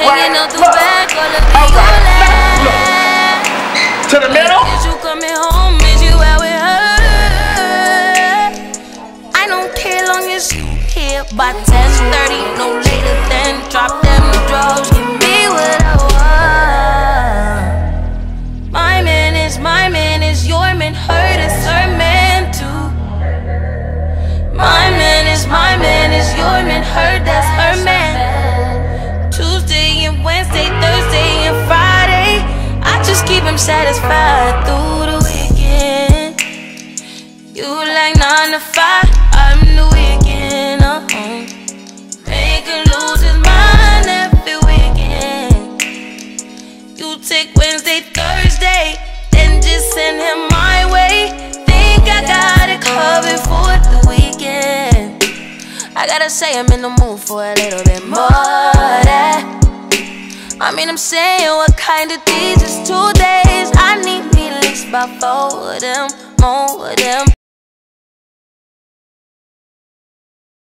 Hanging the back, all of the To the middle. Is you coming home? Is you out with her? I don't care long as you here by 10:30, no later than drop them drugs. Give me what I want. My man is my man is your man. Hurt satisfied through the weekend. You like nine to five, I'm the weekend. Uh-huh. Make him lose his mind every weekend. You take Wednesday, Thursday, then just send him my way. Think I got it covered for the weekend. I gotta say I'm in the mood for a little bit more. I mean, I'm saying what kind of these is two about four of them, more of them.